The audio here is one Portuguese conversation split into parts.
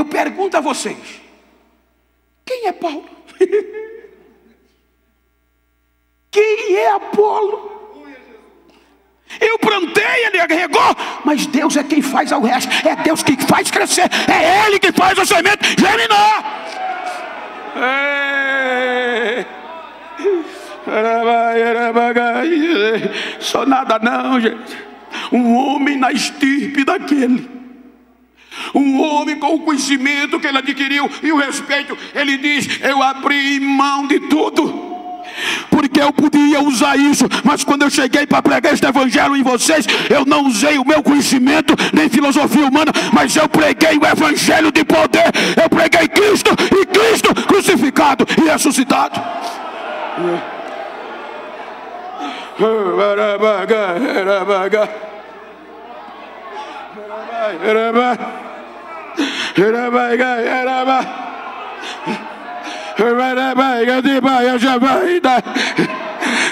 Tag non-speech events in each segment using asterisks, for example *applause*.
Eu pergunto a vocês: quem é Paulo? *laughs* quem é Apolo? Eu plantei, ele regou, mas Deus é quem faz o resto. É Deus que faz crescer. É Ele que faz a semente germinar. Só nada não, gente. Um homem na estirpe daquele. Um homem com o conhecimento que ele adquiriu e o respeito, ele diz: Eu abri mão de tudo porque eu podia usar isso, mas quando eu cheguei para pregar este evangelho em vocês, eu não usei o meu conhecimento nem filosofia humana, mas eu preguei o evangelho de poder, eu preguei Cristo e Cristo crucificado e ressuscitado. Já vai dar.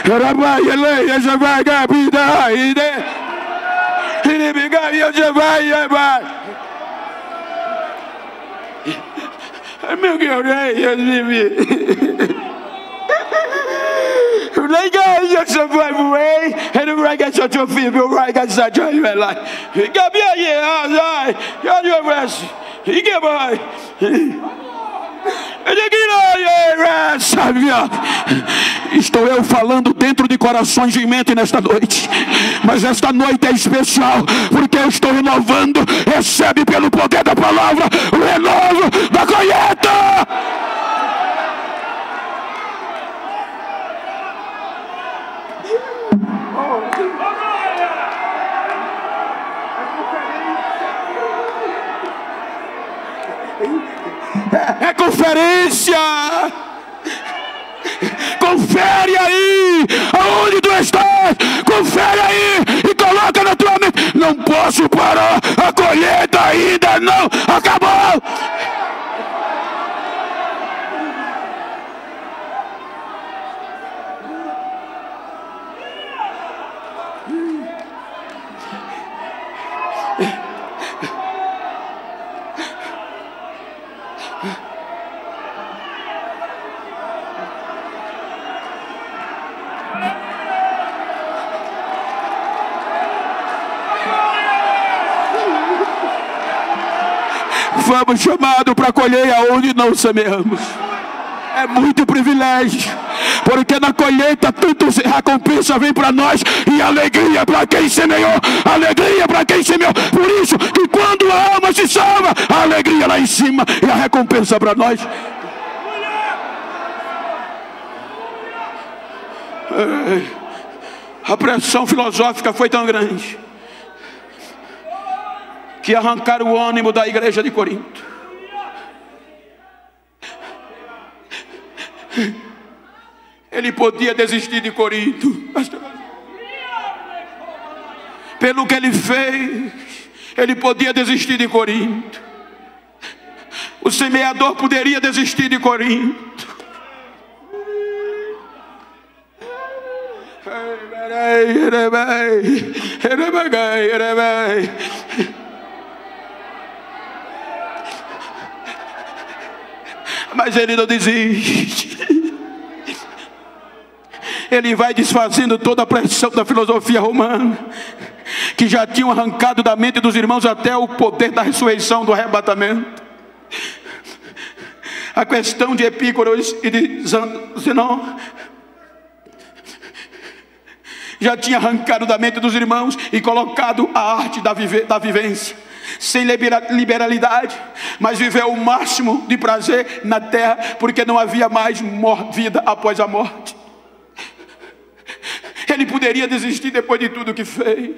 Rabai ele já vai gabida ide. Ele me ganha já vai vai. Meu que orei, eu vivi. Rega ya survive way and rega such a feel rega He give by. Estou eu falando dentro de corações de mente nesta noite. Mas esta noite é especial, porque eu estou renovando. Recebe pelo poder da palavra o renovo da colheita. É conferência. Confere aí aonde tu estás. Confere aí e coloca na tua mente. Não posso parar. A colheita ainda não acabou. Fomos chamados para colher aonde não semeamos. É muito privilégio, porque na colheita tanto recompensa vem para nós e alegria para quem semeou, alegria para quem semeou. Por isso que quando a alma se salva, a alegria lá em cima e a recompensa para nós. A pressão filosófica foi tão grande que arrancaram o ânimo da igreja de Corinto. Ele podia desistir de Corinto, pelo que ele fez, ele podia desistir de Corinto. O semeador poderia desistir de Corinto. Mas ele não desiste. Ele vai desfazendo toda a pressão da filosofia romana, que já tinham arrancado da mente dos irmãos até o poder da ressurreição, do arrebatamento. A questão de Epícoros e de Zenon já tinha arrancado da mente dos irmãos e colocado a arte da, vive, da vivência sem liberalidade, mas viveu o máximo de prazer na terra, porque não havia mais vida após a morte. Ele poderia desistir depois de tudo que fez.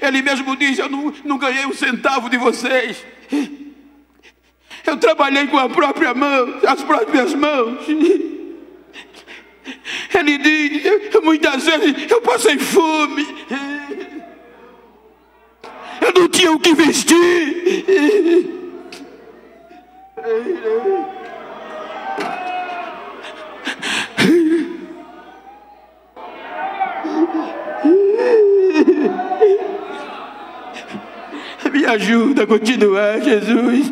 Ele mesmo diz: Eu não, não ganhei um centavo de vocês. Eu trabalhei com a própria mão, as próprias mãos. Ele diz: Muitas vezes eu passei fome. Eu não tinha o que vestir. Me ajuda a continuar, Jesus.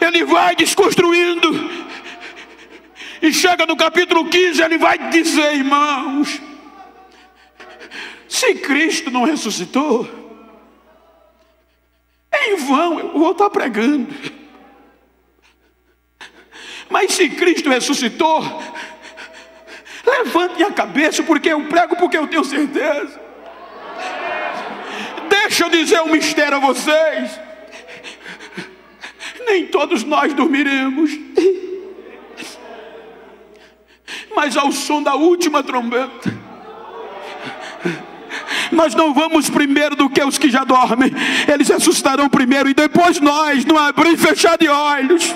Ele vai desconstruindo. E chega no capítulo 15, ele vai dizer, irmãos, se Cristo não ressuscitou, em vão eu vou estar pregando. Mas se Cristo ressuscitou, levantem a cabeça, porque eu prego, porque eu tenho certeza. Deixa eu dizer um mistério a vocês. Nem todos nós dormiremos. Mas ao som da última trombeta, nós não vamos primeiro do que os que já dormem, eles ressuscitarão primeiro e depois nós, no abrir e fechar de olhos.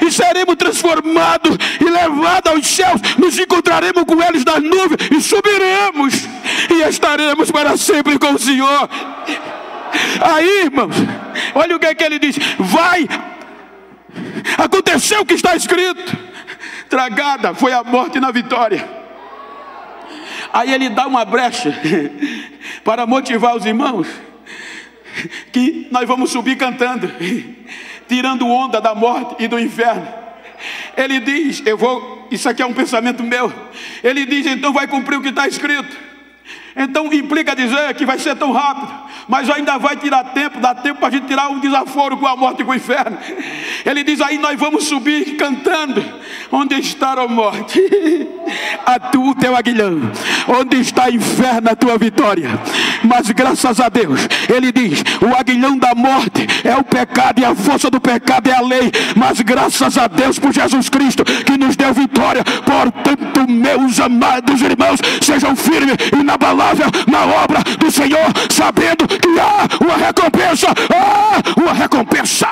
E seremos transformados e levados aos céus, nos encontraremos com eles nas nuvens e subiremos. E estaremos para sempre com o Senhor. Aí, irmãos, olha o que, é que ele diz: vai, aconteceu o que está escrito, tragada foi a morte na vitória. Aí ele dá uma brecha *laughs* para motivar os irmãos que nós vamos subir cantando, *laughs* tirando onda da morte e do inferno. Ele diz: Eu vou, isso aqui é um pensamento meu. Ele diz: Então vai cumprir o que está escrito. Então implica dizer que vai ser tão rápido, mas ainda vai tirar tempo, dá tempo para a gente tirar um desaforo com a morte e com o inferno. Ele diz aí: Nós vamos subir cantando. Onde está a morte? *laughs* A tu, teu aguilhão. Onde está inferno, a tua vitória? Mas graças a Deus, ele diz: O aguilhão da morte é o pecado e a força do pecado é a lei. Mas graças a Deus por Jesus Cristo que nos deu vitória. Portanto, meus amados irmãos, sejam firmes e inabaláveis na obra do Senhor, sabendo que há uma recompensa, há uma recompensa.